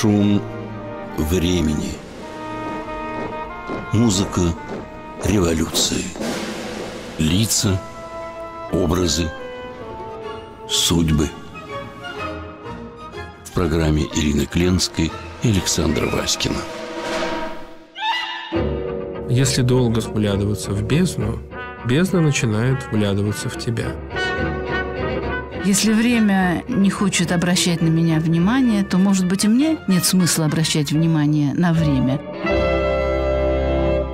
Шум времени. Музыка революции. Лица, образы, судьбы. В программе Ирины Кленской и Александра Васькина. Если долго вглядываться в бездну, бездна начинает вглядываться в тебя. Если время не хочет обращать на меня внимание, то, может быть, и мне нет смысла обращать внимание на время.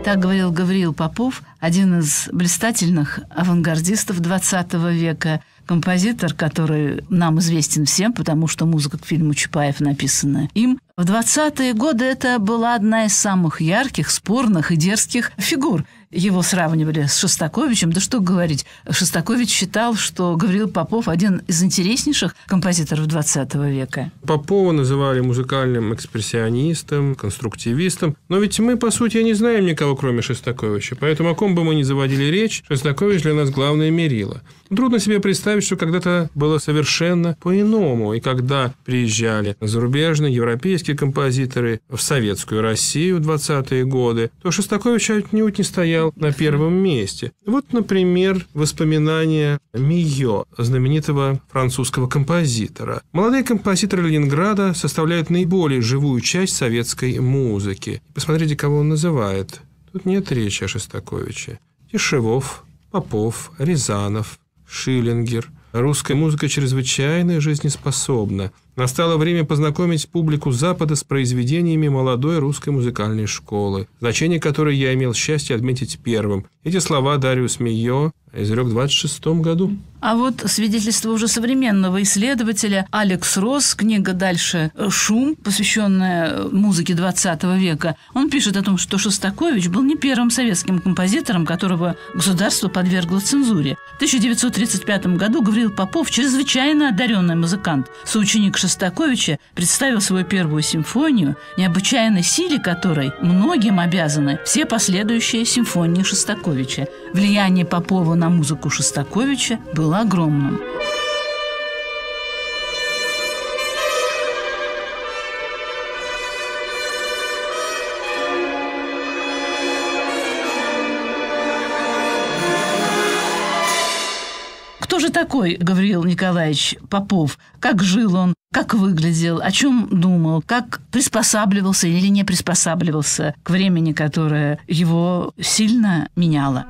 Так говорил Гавриил Попов, один из блистательных авангардистов XX века, композитор, который нам известен всем, потому что музыка к фильму Чапаев написана им. В 20-е годы это была одна из самых ярких, спорных и дерзких фигур его сравнивали с Шостаковичем. Да что говорить, Шостакович считал, что Гавриил Попов один из интереснейших композиторов 20 века. Попова называли музыкальным экспрессионистом, конструктивистом. Но ведь мы, по сути, не знаем никого, кроме Шостаковича. Поэтому о ком бы мы ни заводили речь, Шостакович для нас главное мерило. Трудно себе представить, что когда-то было совершенно по-иному. И когда приезжали зарубежные, европейские композиторы в советскую Россию в 20-е годы, то Шостакович отнюдь не стоял на первом месте. Вот, например, воспоминания Мио, знаменитого французского композитора. Молодые композиторы Ленинграда составляют наиболее живую часть советской музыки. Посмотрите, кого он называет. Тут нет речи о Шостаковиче. Тишевов, Попов, Рязанов, Шиллингер. Русская музыка чрезвычайно жизнеспособна. Настало время познакомить публику Запада с произведениями молодой русской музыкальной школы, значение которой я имел счастье отметить первым. Эти слова Дариус Мио изрек в 26 году. А вот свидетельство уже современного исследователя Алекс Росс, книга «Дальше шум», посвященная музыке 20 века, он пишет о том, что Шостакович был не первым советским композитором, которого государство подвергло цензуре. В 1935 году Гавриил Попов, чрезвычайно одаренный музыкант, соученик Шостаковича, представил свою первую симфонию, необычайной силе которой многим обязаны все последующие симфонии Шостаковича. Влияние Попова на музыку Шостаковича было огромным. Кто же такой Гавриил Николаевич Попов? Как жил он? Как выглядел? О чем думал? Как приспосабливался или не приспосабливался к времени, которое его сильно меняло?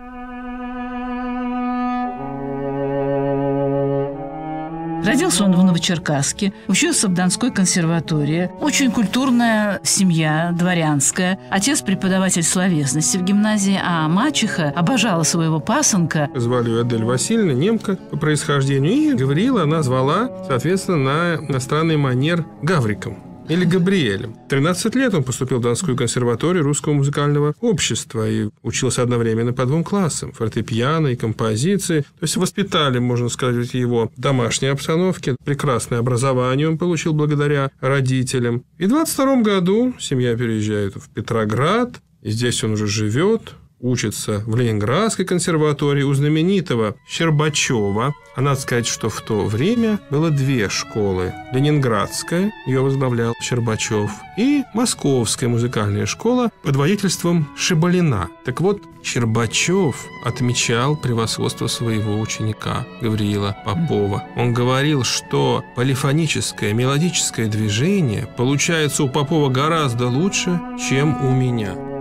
Родился он в Новочеркасске, учился в Донской консерватории. Очень культурная семья, дворянская. Отец преподаватель словесности в гимназии, а мачеха обожала своего пасынка. Звали ее Адель Васильевна, немка по происхождению. И Гавриила она звала, соответственно, на иностранный манер Гавриком или Габриэлем. 13 лет он поступил в Донскую консерваторию Русского музыкального общества и учился одновременно по двум классам – фортепиано и композиции. То есть воспитали, можно сказать, его в домашней обстановке. Прекрасное образование он получил благодаря родителям. И в 22 году семья переезжает в Петроград, и здесь он уже живет, учится в Ленинградской консерватории у знаменитого Щербачева. А надо сказать, что в то время было две школы. Ленинградская, ее возглавлял Щербачев, и Московская музыкальная школа под водительством Шибалина. Так вот, Щербачев отмечал превосходство своего ученика Гавриила Попова. Он говорил, что полифоническое, мелодическое движение получается у Попова гораздо лучше, чем у меня.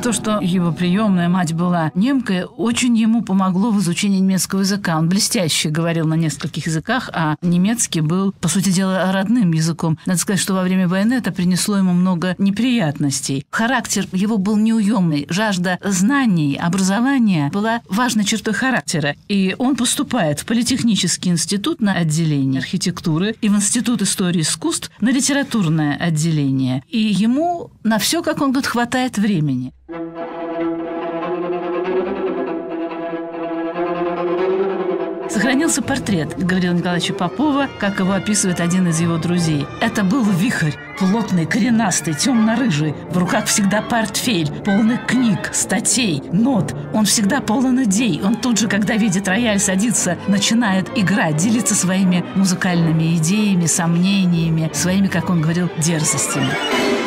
То, что его приемная мать была немкой, очень ему помогло в изучении немецкого языка. Он блестяще говорил на нескольких языках, а немецкий был, по сути дела, родным языком. Надо сказать, что во время войны это принесло ему много неприятностей. Характер его был неуемный. Жажда знаний, образования была важной чертой характера. И он поступает в Политехнический институт на отделение архитектуры и в Институт истории искусств на литературное отделение. И ему на все, как он говорит, хватает времени. Сохранился портрет Гаврила Николаевича Попова, как его описывает один из его друзей. Это был вихрь, плотный, коренастый, темно-рыжий. В руках всегда портфель, полный книг, статей, нот. Он всегда полон идей. Он тут же, когда видит рояль, садится, начинает играть, делиться своими музыкальными идеями, сомнениями, своими, как он говорил, дерзостями.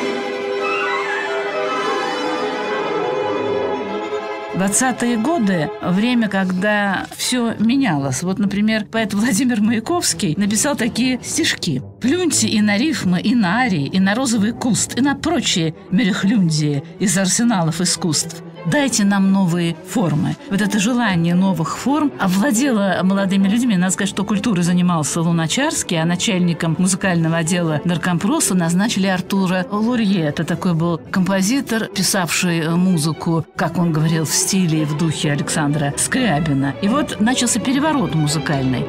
20-е годы – время, когда все менялось. Вот, например, поэт Владимир Маяковский написал такие стишки. «Плюньте и на рифмы, и на арии, и на розовый куст, и на прочие мерехлюндии из арсеналов искусств. Дайте нам новые формы. Вот это желание новых форм овладело молодыми людьми. Надо сказать, что культурой занимался Луначарский, а начальником музыкального отдела наркомпроса назначили Артура Лурье. Это такой был композитор, писавший музыку, как он говорил, в стиле и в духе Александра Скрябина. И вот начался переворот музыкальный.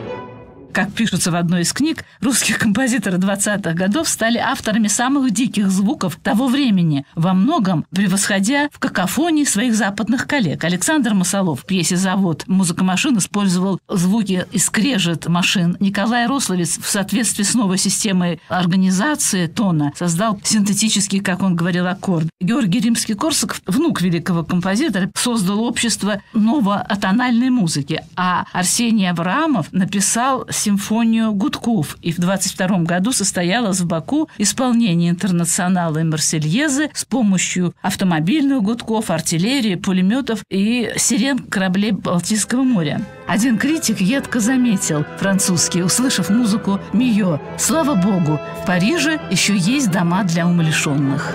Как пишется в одной из книг, русские композиторы 20-х годов стали авторами самых диких звуков того времени, во многом превосходя в какофонии своих западных коллег. Александр Масолов в пьесе «Завод. Музыка машин» использовал звуки и скрежет машин. Николай Рословец в соответствии с новой системой организации тона создал синтетический, как он говорил, аккорд. Георгий Римский-Корсаков, внук великого композитора, создал общество новоатональной музыки, а Арсений Авраамов написал симфонию гудков, и в 22 году состоялось в Баку исполнение интернационала и Марсельезы с помощью автомобильных гудков, артиллерии, пулеметов и сирен кораблей Балтийского моря. Один критик едко заметил, французский, услышав музыку Мио, «Слава Богу, в Париже еще есть дома для умалишенных».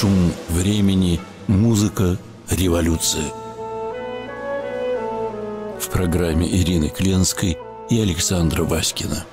Шум времени, музыка, революция. В программе Ирины Кленской и Александра Васькина.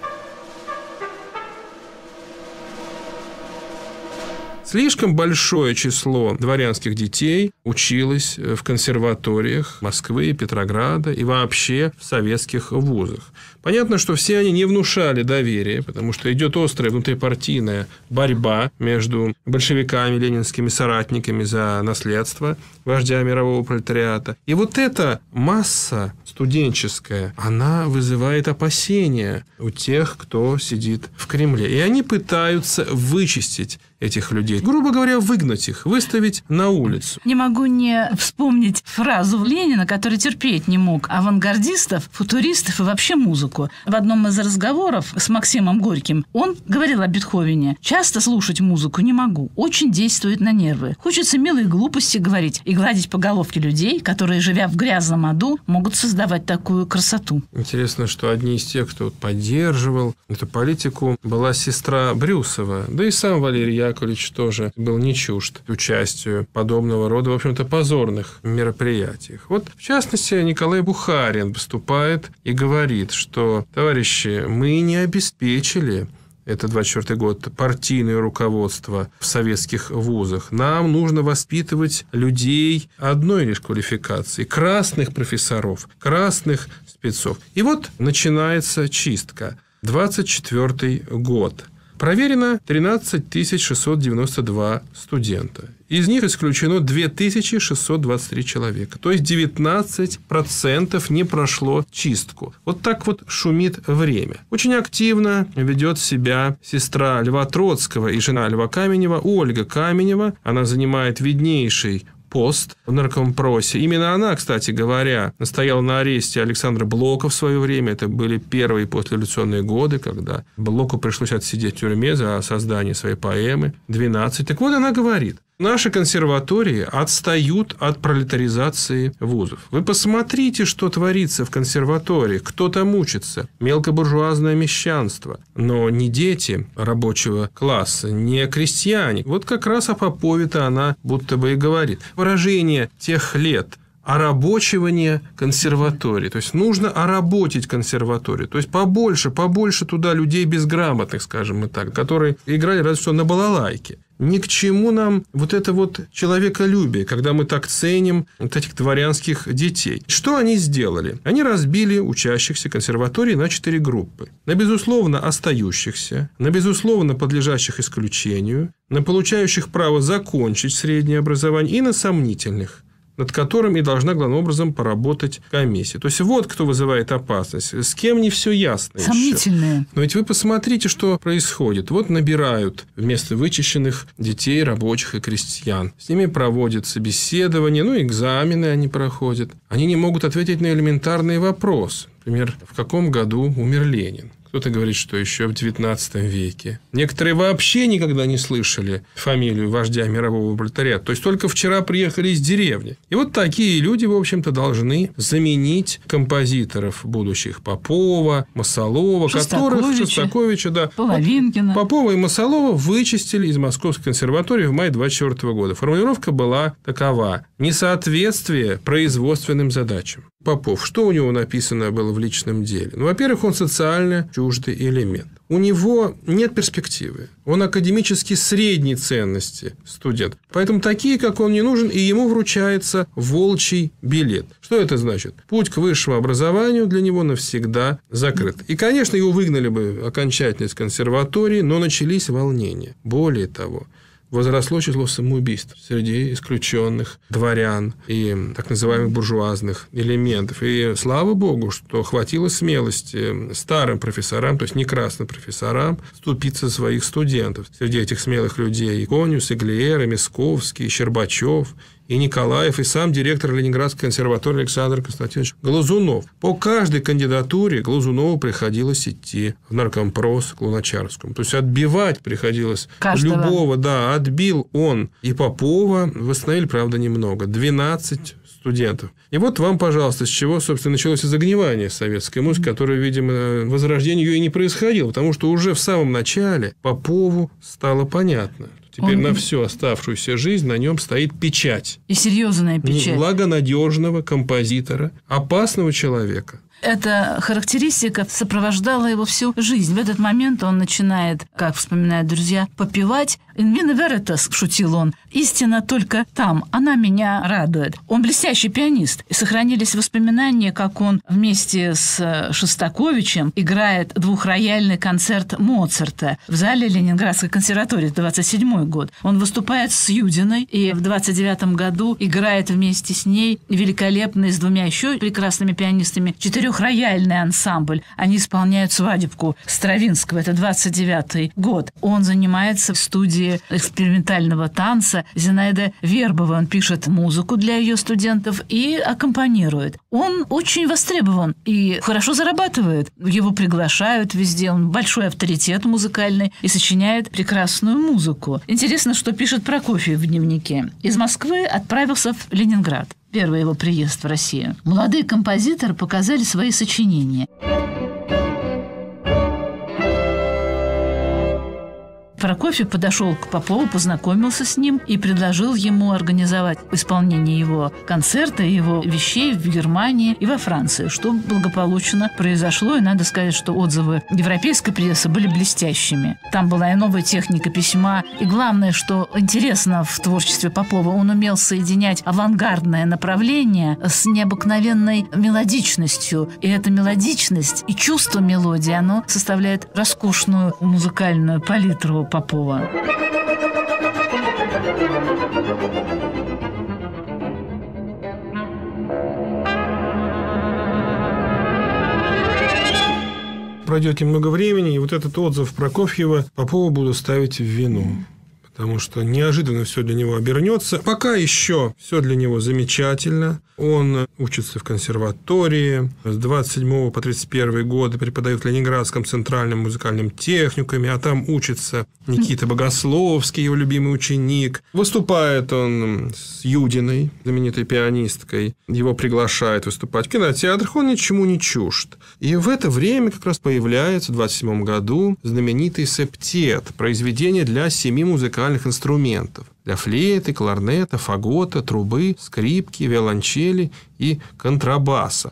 Слишком большое число дворянских детей училось в консерваториях Москвы, Петрограда и вообще в советских вузах. Понятно, что все они не внушали доверия, потому что идет острая внутрипартийная борьба между большевиками, ленинскими соратниками за наследство вождя мирового пролетариата. И вот эта масса студенческая, она вызывает опасения у тех, кто сидит в Кремле. И они пытаются вычистить этих людей. Грубо говоря, выгнать их, выставить на улицу. Не могу не вспомнить фразу Ленина, который терпеть не мог авангардистов, футуристов и вообще музыку. В одном из разговоров с Максимом Горьким он говорил о Бетховене. «Часто слушать музыку не могу. Очень действует на нервы. Хочется милые глупости говорить и гладить по головке людей, которые, живя в грязном аду, могут создавать такую красоту». Интересно, что одни из тех, кто поддерживал эту политику, была сестра Брюсова, да и сам Валерий Яковлевич тоже был не чужд участию подобного рода, в общем-то, позорных мероприятиях. Вот, в частности, Николай Бухарин выступает и говорит, что, товарищи, мы не обеспечили это 24 год, партийное руководство в советских вузах. Нам нужно воспитывать людей одной лишь квалификации, красных профессоров, красных спецов. И вот начинается чистка. 24 год. Проверено 13 692 студента. Из них исключено 2623 человека. То есть 19% не прошло чистку. Вот так вот шумит время. Очень активно ведет себя сестра Льва Троцкого и жена Льва Каменева Ольга Каменева. Она занимает виднейший пост в наркомпросе. Именно она, кстати говоря, настояла на аресте Александра Блока в свое время. Это были первые послереволюционные годы, когда Блоку пришлось отсидеть в тюрьме за создание своей поэмы «12». Так вот, она говорит, Наши консерватории отстают от пролетаризации вузов. Вы посмотрите, что творится в консерватории, кто там учится. Мелкобуржуазное мещанство. Но не дети рабочего класса, не крестьяне. Вот как раз о Попове-то она будто бы и говорит. Выражение тех лет – орабочивание консерватории. То есть нужно оработить консерваторию. То есть побольше, побольше туда людей безграмотных, скажем мы так, которые играли разве что на балалайке. Ни к чему нам вот это вот человеколюбие, когда мы так ценим вот этих дворянских детей. Что они сделали? Они разбили учащихся консерватории на четыре группы. На, безусловно, остающихся, на, безусловно, подлежащих исключению, на получающих право закончить среднее образование и на сомнительных над которым и должна главным образом поработать комиссия. То есть вот кто вызывает опасность. С кем не все ясно. Сомнительные. Еще. Но ведь вы посмотрите, что происходит. Вот набирают вместо вычищенных детей, рабочих и крестьян. С ними проводят собеседование, ну, экзамены они проходят. Они не могут ответить на элементарный вопрос. Например, в каком году умер Ленин? Кто-то говорит, что еще в XIX веке. Некоторые вообще никогда не слышали фамилию вождя мирового пролетариата. То есть, только вчера приехали из деревни. И вот такие люди, в общем-то, должны заменить композиторов будущих Попова, Масолова, которых Шостаковича, да. Половинкина. Попова и Масолова вычистили из Московской консерватории в мае 24 года. Формулировка была такова. Несоответствие производственным задачам. Попов, что у него написано было в личном деле? Ну, во-первых, он социально чуждый элемент. У него нет перспективы. Он академически средней ценности студент. Поэтому такие, как он, не нужен, и ему вручается волчий билет. Что это значит? Путь к высшему образованию для него навсегда закрыт. И, конечно, его выгнали бы окончательно из консерватории, но начались волнения. Более того, возросло число самоубийств среди исключенных дворян и так называемых буржуазных элементов. И слава богу, что хватило смелости старым профессорам, то есть не красным профессорам, ступиться своих студентов. Среди этих смелых людей и Кониус, и Глиер, и Мисковский, Щербачев, и Николаев, и сам директор Ленинградской консерватории Александр Константинович Глазунов. По каждой кандидатуре Глазунову приходилось идти в наркомпрос к Луначарскому. То есть, отбивать приходилось Каждого. любого. Да, отбил он и Попова. Восстановили, правда, немного. 12 студентов. И вот вам, пожалуйста, с чего, собственно, началось и загнивание советской музыки, которое, видимо, возрождение ее и не происходило, потому что уже в самом начале Попову стало понятно, Теперь Он... на всю оставшуюся жизнь на нем стоит печать. И серьезная печать. Благонадежного композитора, опасного человека. Эта характеристика сопровождала его всю жизнь. В этот момент он начинает, как вспоминают друзья, попивать «Инвина веритас», – шутил он. «Истина только там, она меня радует». Он блестящий пианист. Сохранились воспоминания, как он вместе с Шостаковичем играет двухрояльный концерт Моцарта в зале Ленинградской консерватории, 27 год. Он выступает с Юдиной и в 29 году играет вместе с ней великолепный с двумя еще прекрасными пианистами четырехрояльный ансамбль. Они исполняют свадебку Стравинского, это 29 год. Он занимается в студии студии экспериментального танца Зинаида Вербова. Он пишет музыку для ее студентов и аккомпанирует. Он очень востребован и хорошо зарабатывает. Его приглашают везде. Он большой авторитет музыкальный и сочиняет прекрасную музыку. Интересно, что пишет Прокофьев в дневнике. Из Москвы отправился в Ленинград первый его приезд в Россию. Молодые композиторы показали свои сочинения. Прокофьев подошел к Попову, познакомился с ним и предложил ему организовать исполнение его концерта, его вещей в Германии и во Франции, что благополучно произошло. И надо сказать, что отзывы европейской прессы были блестящими. Там была и новая техника письма. И главное, что интересно в творчестве Попова, он умел соединять авангардное направление с необыкновенной мелодичностью. И эта мелодичность и чувство мелодии, оно составляет роскошную музыкальную палитру Попова. Пройдет немного времени, и вот этот отзыв Прокофьева Попова буду ставить в вину потому что неожиданно все для него обернется. Пока еще все для него замечательно. Он учится в консерватории. С 27 по 31 годы преподает в Ленинградском центральном музыкальном техникуме, а там учится Никита Богословский, его любимый ученик. Выступает он с Юдиной, знаменитой пианисткой. Его приглашают выступать в кинотеатрах. Он ничему не чужд. И в это время как раз появляется в 27 году знаменитый септет, произведение для семи музыкальных инструментов для флейты, кларнета, фагота, трубы, скрипки, виолончели и контрабаса.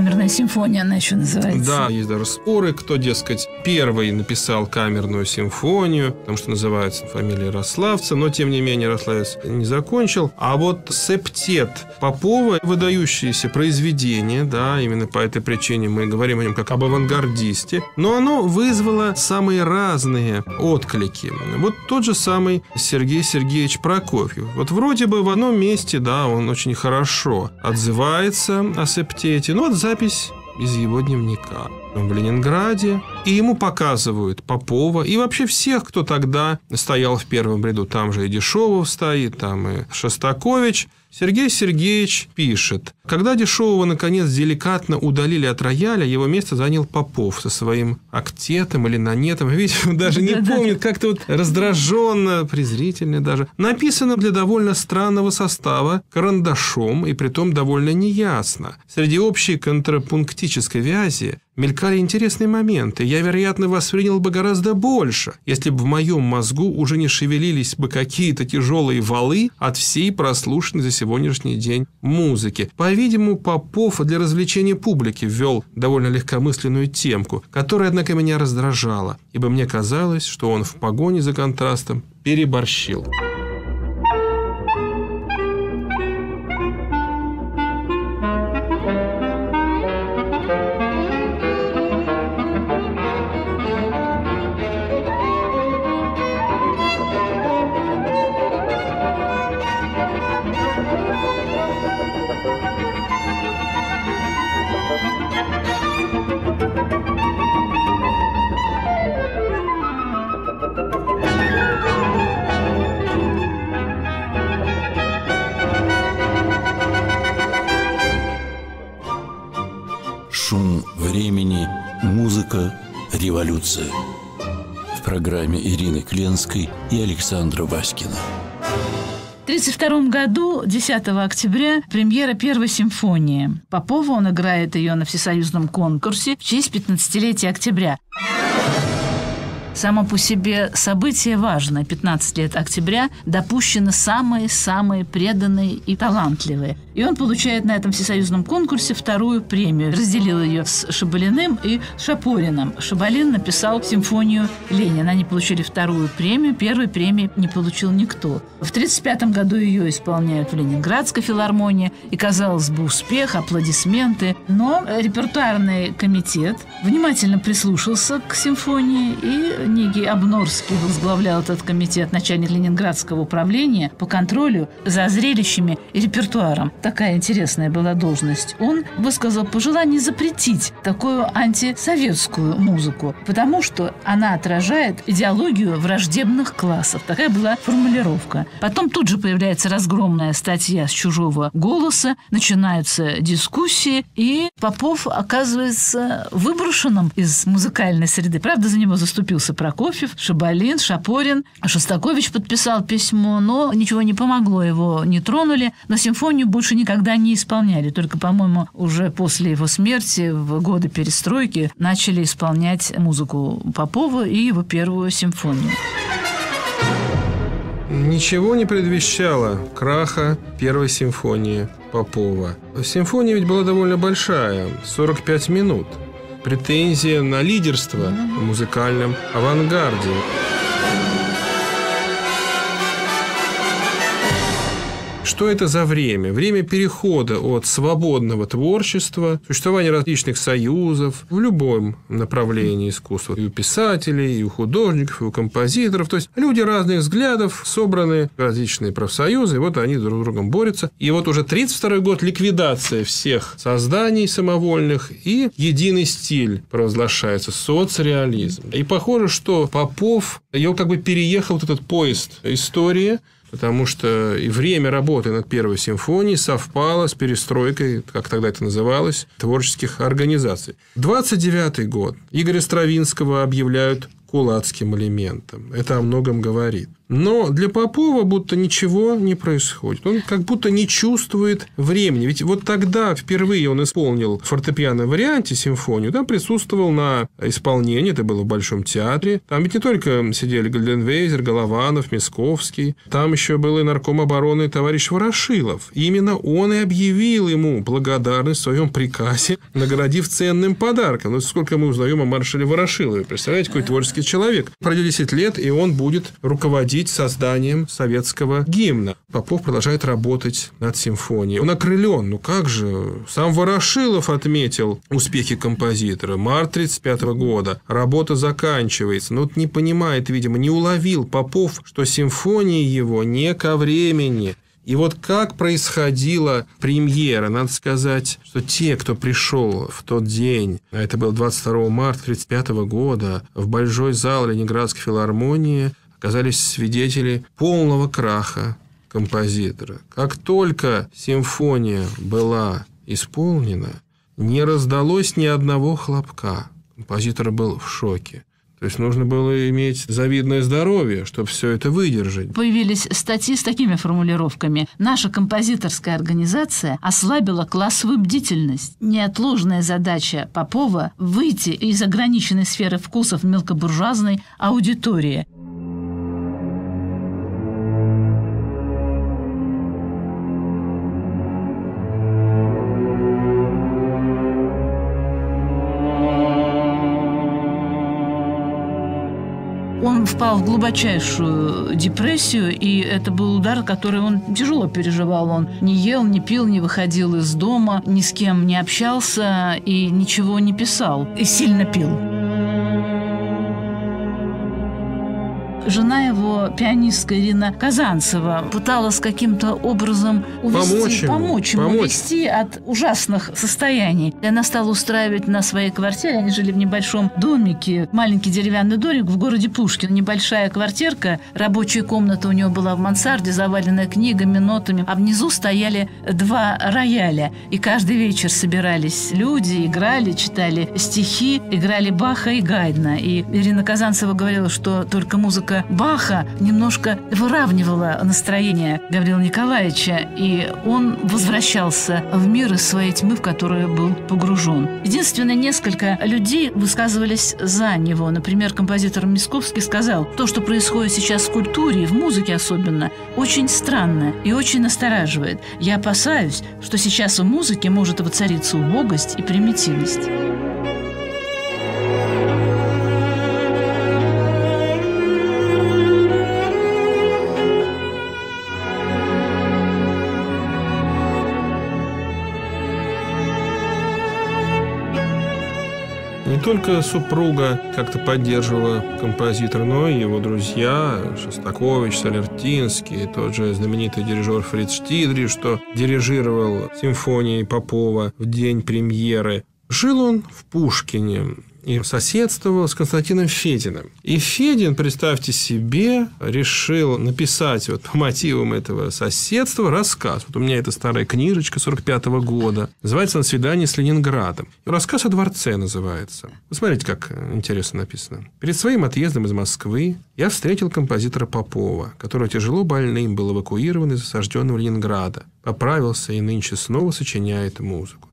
Alzheimer симфония она еще называется. Да, есть даже споры, кто, дескать, первый написал камерную симфонию, потому что называется фамилия Ярославца, но, тем не менее, Ярославец не закончил. А вот септет Попова, выдающееся произведение, да, именно по этой причине мы говорим о нем как об авангардисте, но оно вызвало самые разные отклики. Вот тот же самый Сергей Сергеевич Прокофьев. Вот вроде бы в одном месте, да, он очень хорошо отзывается о септете, но вот запись из его дневника. Он в Ленинграде, и ему показывают Попова и вообще всех, кто тогда стоял в первом ряду. Там же и Дешевов стоит, там и Шостакович – Сергей Сергеевич пишет, когда Дешевого наконец деликатно удалили от рояля, его место занял Попов со своим актетом или нанетом. Видимо, даже не помнит, как-то вот раздраженно, презрительно даже. Написано для довольно странного состава карандашом и притом довольно неясно. Среди общей контрапунктической вязи мелькали интересные моменты. Я, вероятно, воспринял бы гораздо больше, если бы в моем мозгу уже не шевелились бы какие-то тяжелые валы от всей прослушанной за сегодняшний день музыки. По-видимому, Попов для развлечения публики ввел довольно легкомысленную темку, которая, однако, меня раздражала, ибо мне казалось, что он в погоне за контрастом переборщил. Революция. В программе Ирины Кленской и Александра Васькина. В 1932 году, 10 октября, премьера первой симфонии. Попова он играет ее на всесоюзном конкурсе в честь 15-летия октября. Само по себе событие важное. 15 лет октября допущены самые-самые преданные и талантливые. И он получает на этом всесоюзном конкурсе вторую премию. Разделил ее с Шабалиным и Шапориным. Шабалин написал симфонию Ленина. Они получили вторую премию. Первой премии не получил никто. В 1935 году ее исполняют в Ленинградской филармонии. И, казалось бы, успех, аплодисменты. Но репертуарный комитет внимательно прислушался к симфонии и Ниги Обнорский возглавлял этот комитет, начальник Ленинградского управления по контролю за зрелищами и репертуаром. Такая интересная была должность. Он высказал пожелание запретить такую антисоветскую музыку, потому что она отражает идеологию враждебных классов. Такая была формулировка. Потом тут же появляется разгромная статья с чужого голоса, начинаются дискуссии, и Попов оказывается выброшенным из музыкальной среды. Правда, за него заступился Прокофьев, Шабалин, Шапорин. Шостакович подписал письмо, но ничего не помогло, его не тронули. Но симфонию больше никогда не исполняли. Только, по-моему, уже после его смерти, в годы перестройки, начали исполнять музыку Попова и его первую симфонию. Ничего не предвещало краха первой симфонии Попова. Симфония ведь была довольно большая, 45 минут претензия на лидерство в музыкальном авангарде. Что это за время? Время перехода от свободного творчества, существования различных союзов в любом направлении искусства. И у писателей, и у художников, и у композиторов. То есть люди разных взглядов собраны в различные профсоюзы, и вот они друг с другом борются. И вот уже 32 год ликвидация всех созданий самовольных и единый стиль провозглашается – соцреализм. И похоже, что Попов, его как бы переехал вот этот поезд истории, потому что и время работы над первой симфонией совпало с перестройкой, как тогда это называлось, творческих организаций. 29 год. Игоря Стравинского объявляют кулацким элементом. Это о многом говорит. Но для Попова будто ничего не происходит. Он как будто не чувствует времени. Ведь вот тогда впервые он исполнил в варианте симфонию, там присутствовал на исполнении, это было в Большом театре. Там ведь не только сидели Гальденвейзер, Голованов, Мисковский, там еще был и нарком обороны товарищ Ворошилов. И именно он и объявил ему благодарность в своем приказе, наградив ценным подарком. Ну, сколько мы узнаем о маршале Ворошилове. Представляете, какой творческий человек. Пройдет 10 лет, и он будет руководить созданием советского гимна. Попов продолжает работать над симфонией. Он окрылен. Ну как же? Сам Ворошилов отметил успехи композитора. Март 1935 года. Работа заканчивается. Но вот не понимает, видимо, не уловил Попов, что симфония его не ко времени. И вот как происходила премьера, надо сказать, что те, кто пришел в тот день, а это был 22 марта 1935 года, в большой зал Ленинградской филармонии, оказались свидетели полного краха композитора. Как только симфония была исполнена, не раздалось ни одного хлопка. Композитор был в шоке. То есть нужно было иметь завидное здоровье, чтобы все это выдержать. Появились статьи с такими формулировками. Наша композиторская организация ослабила классовую бдительность. Неотложная задача Попова – выйти из ограниченной сферы вкусов мелкобуржуазной аудитории – впал в глубочайшую депрессию, и это был удар, который он тяжело переживал. Он не ел, не пил, не выходил из дома, ни с кем не общался и ничего не писал. И сильно пил. Жена его, пианистка Ирина Казанцева, пыталась каким-то образом увести, помочь, ему, помочь ему помочь. увести от ужасных состояний. И она стала устраивать на своей квартире, они жили в небольшом домике, маленький деревянный домик в городе Пушкин, небольшая квартирка, рабочая комната у него была в мансарде, заваленная книгами, нотами, а внизу стояли два рояля. И каждый вечер собирались люди, играли, читали стихи, играли Баха и Гайдна. И Ирина Казанцева говорила, что только музыка Баха немножко выравнивала настроение Гаврила Николаевича, и он возвращался в мир из своей тьмы, в которую был погружен. Единственное, несколько людей высказывались за него. Например, композитор Мисковский сказал, то, что происходит сейчас в культуре, в музыке особенно, очень странно и очень настораживает. Я опасаюсь, что сейчас в музыке может воцариться убогость и примитивность. Только супруга как-то поддерживала композитора, но и его друзья Шостакович, Солертинский, тот же знаменитый дирижер Фриц Штидри, что дирижировал симфонией Попова в день премьеры. Жил он в Пушкине и соседствовал с Константином Фединым. И Федин, представьте себе, решил написать вот по мотивам этого соседства рассказ. Вот у меня это старая книжечка 45 -го года. Называется «На свидание с Ленинградом». Рассказ о дворце называется. Посмотрите, как интересно написано. Перед своим отъездом из Москвы я встретил композитора Попова, который тяжело больным был эвакуирован из осажденного Ленинграда. Поправился и нынче снова сочиняет музыку.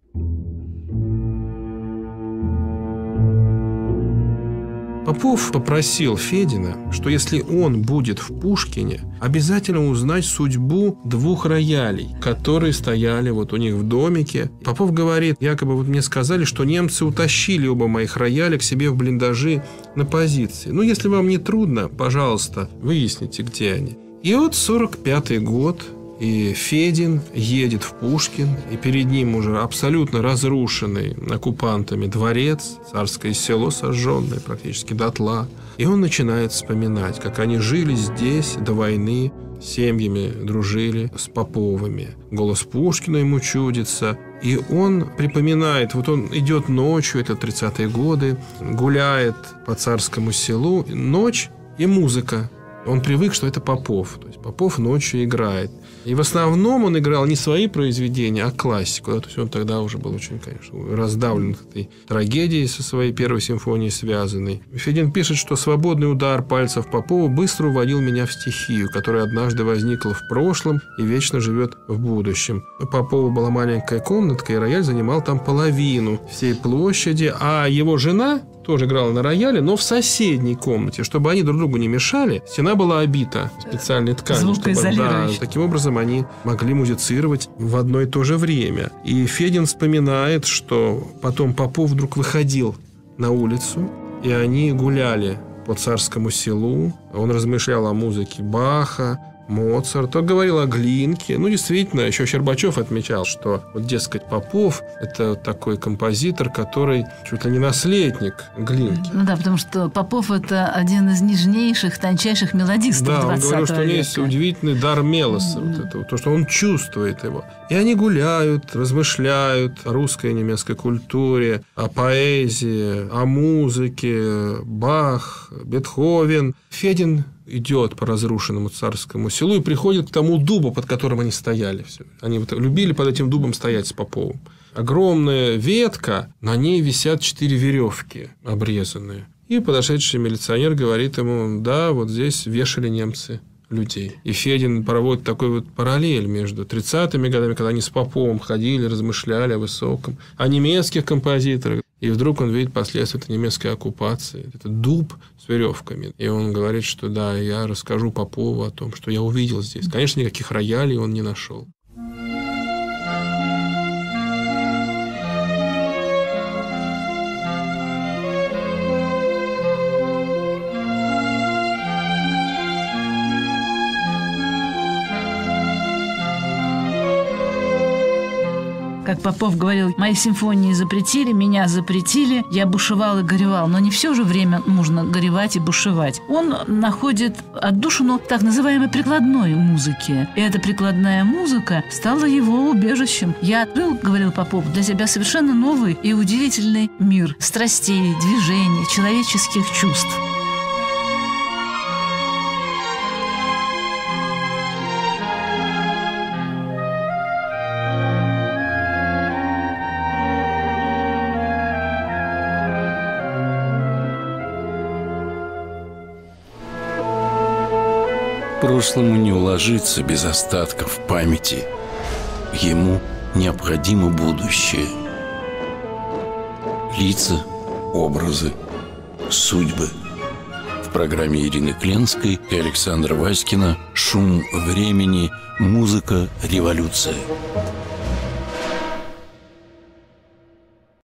Попов попросил Федина, что если он будет в Пушкине, обязательно узнать судьбу двух роялей, которые стояли вот у них в домике. Попов говорит, якобы вот мне сказали, что немцы утащили оба моих рояля к себе в блиндажи на позиции. Ну, если вам не трудно, пожалуйста, выясните, где они. И вот 45 год, и Федин едет в Пушкин, и перед ним уже абсолютно разрушенный оккупантами дворец, царское село сожженное практически дотла. И он начинает вспоминать, как они жили здесь до войны, семьями дружили с Поповыми. Голос Пушкина ему чудится. И он припоминает, вот он идет ночью, это 30-е годы, гуляет по царскому селу, ночь и музыка Он привык, что это Попов. То есть Попов ночью играет. И в основном он играл не свои произведения, а классику. То есть он тогда уже был очень, конечно, раздавлен этой трагедией со своей первой симфонией связанной. Федин пишет, что свободный удар пальцев Попова быстро уводил меня в стихию, которая однажды возникла в прошлом и вечно живет в будущем. У Попова была маленькая комнатка, и рояль занимал там половину всей площади, а его жена, тоже играла на рояле, но в соседней комнате, чтобы они друг другу не мешали. Стена была обита специальной тканью. Чтобы, да, таким образом они могли музицировать в одно и то же время. И Федин вспоминает, что потом Попов вдруг выходил на улицу, и они гуляли по царскому селу. Он размышлял о музыке Баха, Моцарт, он говорил о Глинке. Ну, действительно, еще Щербачев отмечал, что, вот, дескать, Попов – это такой композитор, который чуть ли не наследник Глинки. Ну да, потому что Попов – это один из нежнейших, тончайших мелодистов Да, он говорил, что у него есть удивительный дар мелоса, mm-hmm. вот этого, то, что он чувствует его. И они гуляют, размышляют о русской и немецкой культуре, о поэзии, о музыке, Бах, Бетховен. Федин идет по разрушенному царскому селу и приходит к тому дубу, под которым они стояли. Все. Они вот любили под этим дубом стоять с Поповым. Огромная ветка, на ней висят четыре веревки обрезанные. И подошедший милиционер говорит ему, да, вот здесь вешали немцы людей. И Федин проводит такой вот параллель между 30-ми годами, когда они с Поповым ходили, размышляли о высоком, о немецких композиторах. И вдруг он видит последствия этой немецкой оккупации. Это дуб с веревками. И он говорит, что да, я расскажу Попову о том, что я увидел здесь. Конечно, никаких роялей он не нашел. Как Попов говорил, мои симфонии запретили, меня запретили, я бушевал и горевал. Но не все же время нужно горевать и бушевать. Он находит отдушину так называемой прикладной музыки. И эта прикладная музыка стала его убежищем. Я открыл, говорил Попов, для себя совершенно новый и удивительный мир страстей, движений, человеческих чувств. Прошлому не уложиться без остатков памяти. Ему необходимо будущее. Лица, образы, судьбы. В программе Ирины Кленской и Александра Васькина «Шум времени. Музыка. Революция».